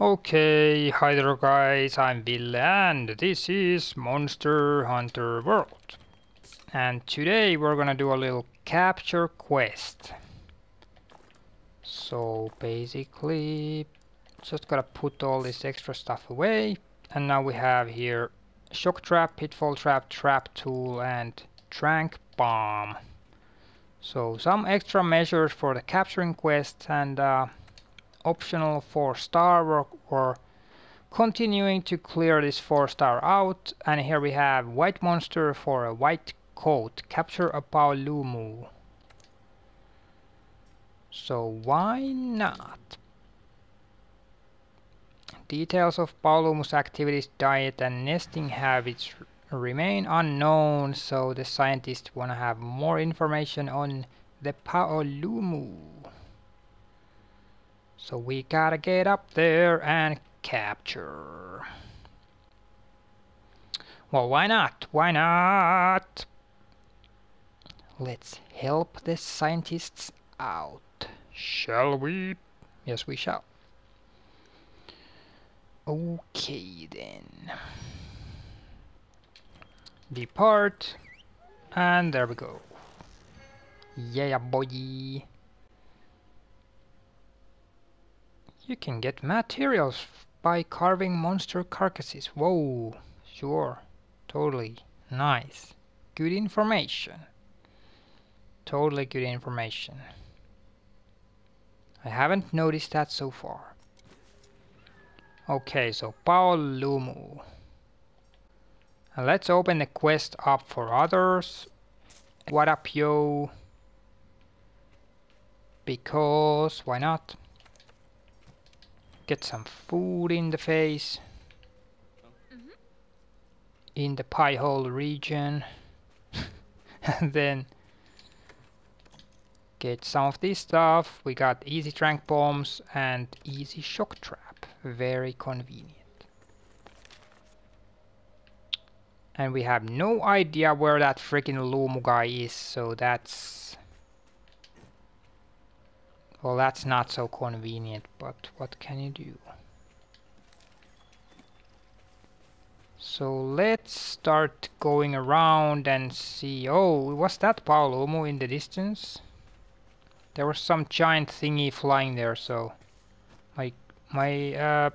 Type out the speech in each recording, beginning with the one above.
Okay, hi there guys, I'm Bill and this is Monster Hunter World. And today we're gonna do a little capture quest. So basically, just gotta put all this extra stuff away. And now we have here shock trap, pitfall trap, trap tool and tranq bomb. So some extra measures for the capturing quest and uh, optional 4 star work or continuing to clear this 4 star out and here we have white monster for a white coat capture a Paolumu. So why not? Details of Paolumu's activities diet and nesting habits remain unknown so the scientists want to have more information on the Paolumu so we gotta get up there and capture. Well, why not? Why not? Let's help the scientists out. Shall we? Yes, we shall. Okay, then. Depart. And there we go. Yeah, boy. You can get materials by carving monster carcasses. Whoa, sure, totally, nice. Good information. Totally good information. I haven't noticed that so far. Okay, so Paolumu. And let's open the quest up for others. What up, yo? Because, why not? Get some food in the face. Mm -hmm. in the pie hole region. And then get some of this stuff. We got easy tranq bombs and easy shock trap. Very convenient. And we have no idea where that freaking Lumu guy is so that's well, that's not so convenient, but what can you do? So let's start going around and see. Oh, was that Paolumu in the distance? There was some giant thingy flying there, so my my uh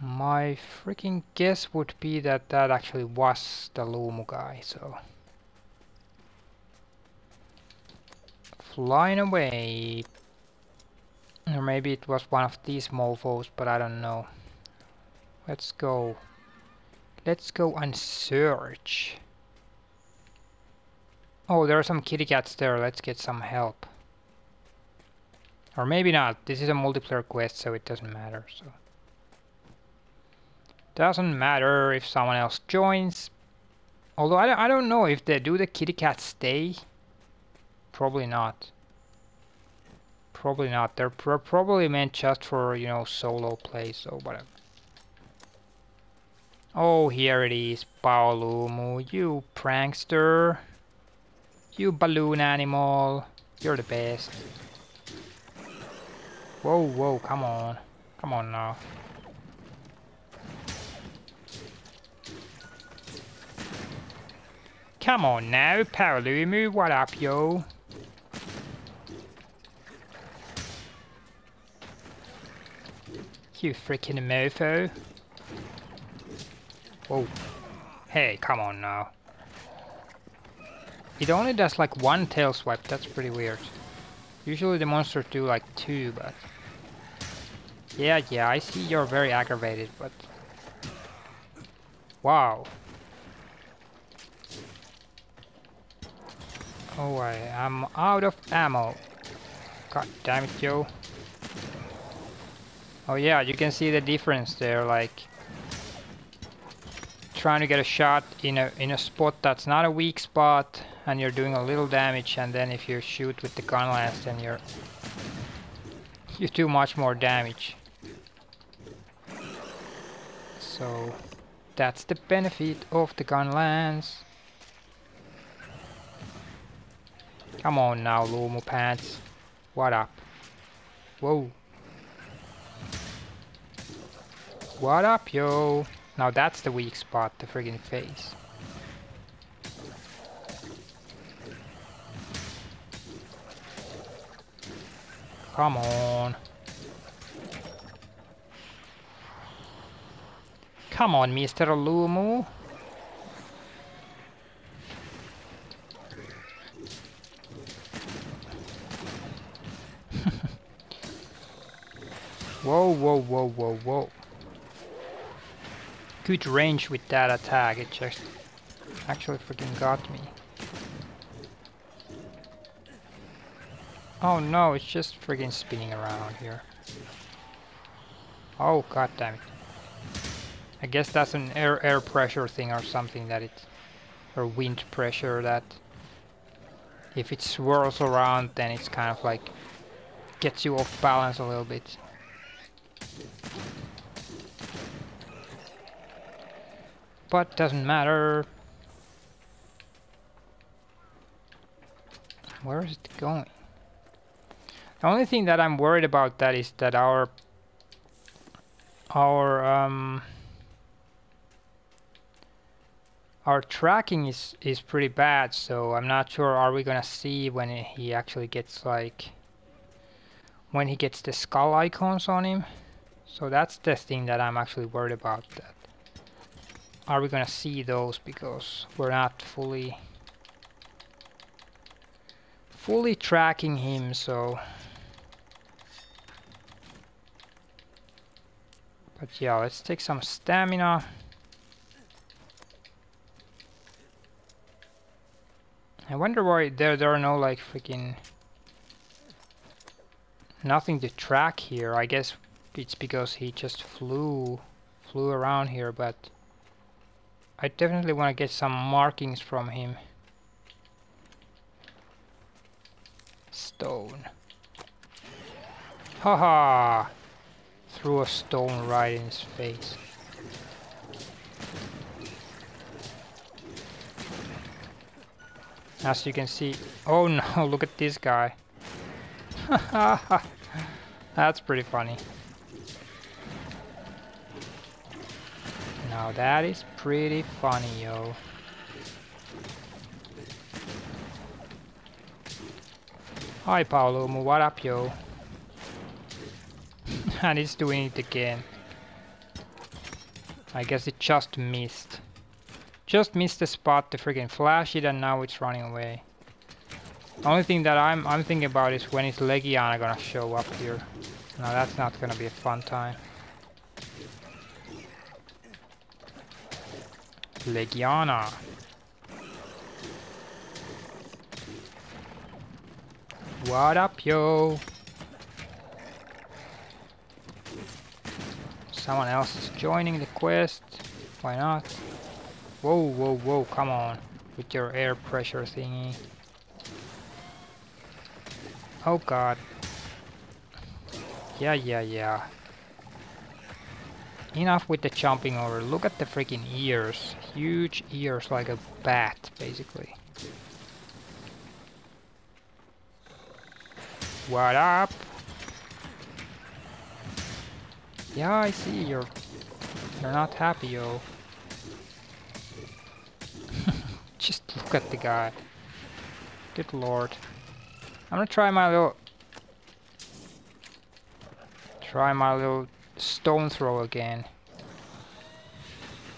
my freaking guess would be that that actually was the Lumu guy, so flying away. Or maybe it was one of these mofos, but I don't know. Let's go. Let's go and search. Oh, there are some kitty cats there. Let's get some help. Or maybe not. This is a multiplayer quest, so it doesn't matter. So Doesn't matter if someone else joins. Although I, don't, I don't know if they do the kitty cats stay. Probably not. Probably not. They're pr probably meant just for, you know, solo play, so whatever. Oh, here it is, Paolumu, you prankster. You balloon animal. You're the best. Whoa, whoa, come on. Come on now. Come on now, Paolumu, what up, yo? You freaking mofo. Whoa. Hey, come on now. It only does like one tail swipe, that's pretty weird. Usually the monsters do like two, but... Yeah, yeah, I see you're very aggravated, but... Wow. Oh, I am out of ammo. God damn it, Joe. Oh yeah, you can see the difference there, like trying to get a shot in a in a spot that's not a weak spot and you're doing a little damage and then if you shoot with the gun lance then you're you do much more damage. So that's the benefit of the gun lance. Come on now, Lumu pants. What up? Whoa. What up, yo? Now that's the weak spot, the friggin' face. Come on. Come on, Mr. Lumu. whoa, whoa, whoa, whoa, whoa. Good range with that attack, it just actually freaking got me. Oh no, it's just freaking spinning around here. Oh god damn it. I guess that's an air air pressure thing or something that it or wind pressure that if it swirls around then it's kind of like gets you off balance a little bit. But doesn't matter. Where is it going? The only thing that I'm worried about that is that our our um our tracking is is pretty bad so I'm not sure are we gonna see when he actually gets like when he gets the skull icons on him so that's the thing that I'm actually worried about that are we gonna see those because we're not fully fully tracking him so But yeah, let's take some stamina. I wonder why there there are no like freaking nothing to track here. I guess it's because he just flew flew around here, but I definitely want to get some markings from him. Stone. Haha! threw a stone right in his face. As you can see, oh no, look at this guy. That's pretty funny. Now that is pretty funny, yo. Hi Paolo. what up, yo? and it's doing it again. I guess it just missed. Just missed the spot to freaking flash it and now it's running away. Only thing that I'm I'm thinking about is when is Legiana gonna show up here. Now that's not gonna be a fun time. Legiana. What up, yo? Someone else is joining the quest. Why not? Whoa, whoa, whoa, come on. With your air pressure thingy. Oh god. Yeah, yeah, yeah. Enough with the jumping over. Look at the freaking ears. Huge ears like a bat, basically. What up? Yeah, I see. You're you're not happy, yo. Just look at the guy. Good lord. I'm gonna try my little try my little stone throw again.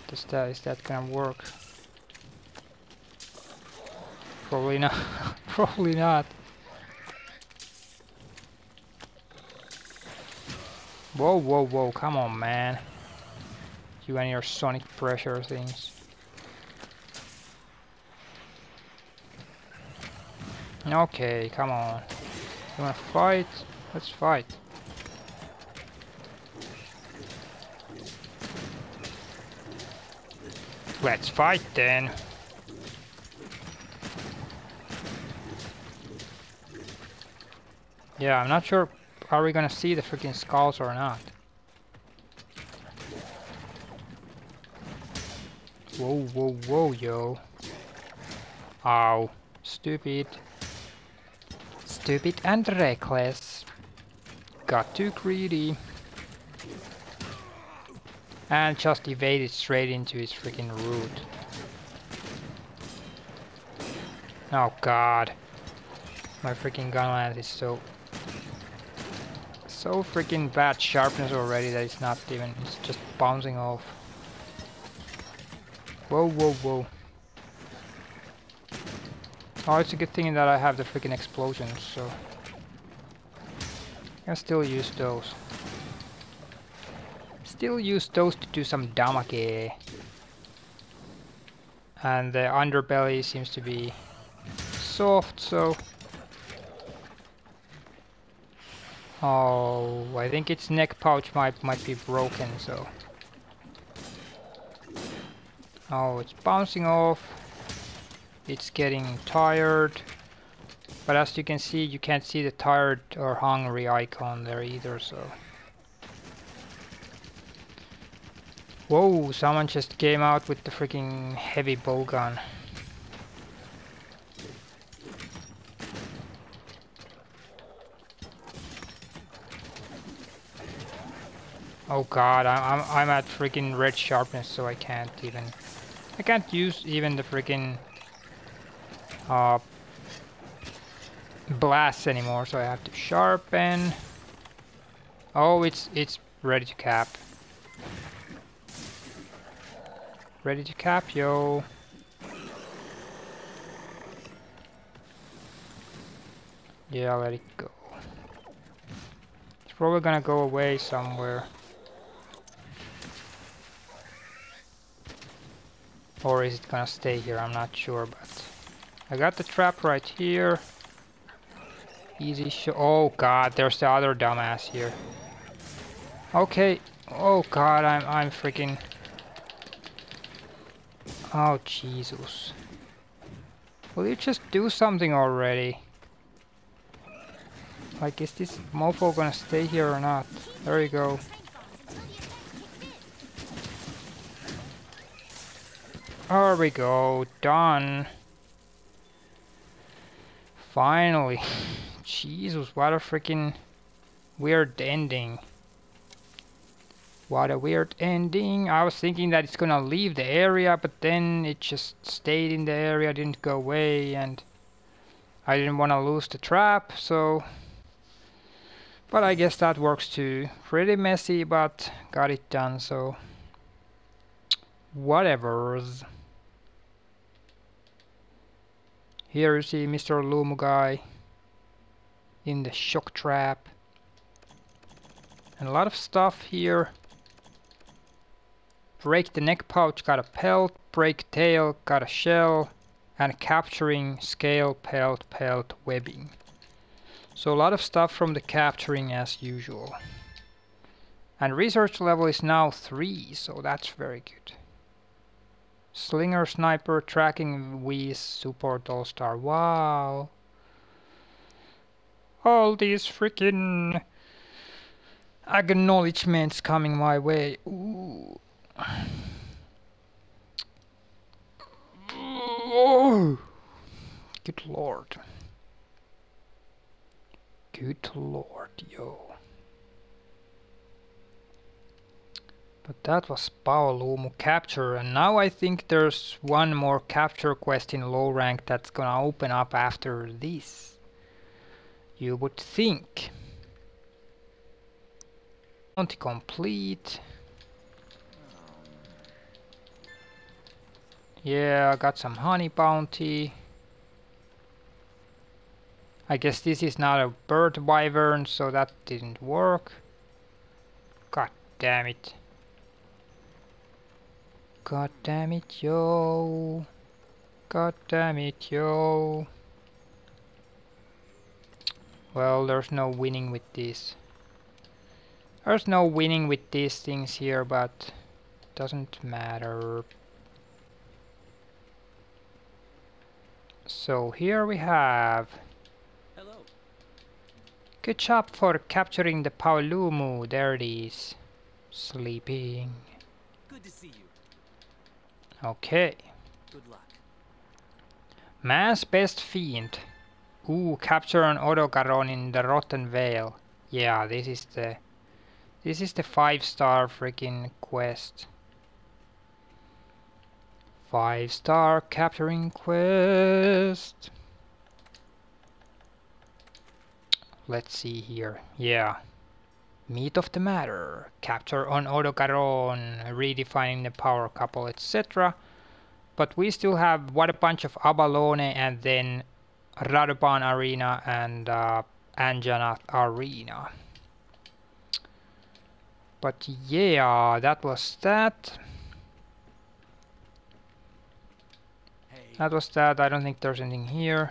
Does that is that gonna work? Probably not. Probably not. Whoa, whoa, whoa, come on, man. You and your sonic pressure things. Okay, come on. You wanna fight? Let's fight. Let's fight then. Yeah, I'm not sure are we gonna see the freaking skulls or not? Whoa, whoa, whoa, yo. Ow. Stupid. Stupid and reckless. Got too greedy. And just evaded straight into his freaking root. Oh god. My freaking gun is so... So freaking bad sharpness already that it's not even... It's just bouncing off. Whoa, whoa, whoa. Oh, it's a good thing that I have the freaking explosions, so... I can still use those. Still use those to do some damage. And the underbelly seems to be soft, so... Oh, I think its neck pouch might might be broken, so... Oh, it's bouncing off. It's getting tired. But as you can see, you can't see the tired or hungry icon there either, so... Whoa, someone just came out with the freaking heavy bow gun. Oh god, I'm, I'm, I'm at freaking red sharpness, so I can't even... I can't use even the freaking... Uh, blast anymore, so I have to sharpen. Oh, it's it's ready to cap. Ready to cap, yo. Yeah, let it go. It's probably gonna go away somewhere. Or is it gonna stay here? I'm not sure, but I got the trap right here. Easy show. Oh god, there's the other dumbass here. Okay. Oh god, I'm I'm freaking. Oh Jesus. Will you just do something already? Like, is this mofo gonna stay here or not? There you go. There we go, done. Finally. Jesus, what a freaking weird ending. What a weird ending. I was thinking that it's gonna leave the area, but then it just stayed in the area, didn't go away, and I didn't want to lose the trap, so... But I guess that works too. Pretty messy, but got it done, so... Whatever's. Here you see Mr. Lumu guy in the shock trap. And a lot of stuff here. Break the neck pouch, got a pelt. Break tail, got a shell. And capturing scale, pelt, pelt, webbing. So a lot of stuff from the capturing as usual. And research level is now 3, so that's very good. Slinger, Sniper, Tracking, Whiz, Support, All-Star. Wow! All these freaking acknowledgements coming my way. Ooh. Good lord. Good lord, yo. But that was Paolumu capture and now I think there's one more capture quest in low rank that's gonna open up after this. You would think. Bounty complete. Yeah, I got some honey bounty. I guess this is not a bird wyvern, so that didn't work. God damn it. God damn it, yo. God damn it, yo. Well, there's no winning with this. There's no winning with these things here, but doesn't matter. So here we have. Hello. Good job for capturing the Paolumu. There it is. Sleeping. Good to see you. Okay. Good luck. Man's best fiend. Ooh, capture an Odogaron in the Rotten Vale. Yeah, this is the This is the five star freaking quest. Five star capturing quest. Let's see here. Yeah. Meat of the matter. Capture on Odogaron, redefining the power couple, etc. But we still have what a bunch of Abalone and then Radobaan Arena and uh, Anjanath Arena. But yeah, that was that. That was that. I don't think there's anything here.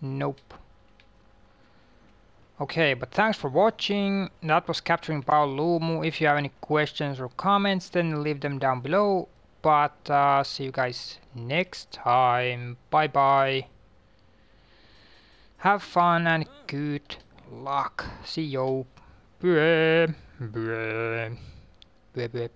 Nope. Okay, but thanks for watching. That was capturing Paolumu. If you have any questions or comments, then leave them down below. But uh, see you guys next time. Bye bye. Have fun and good luck. See you. Bye. Bye. Bye.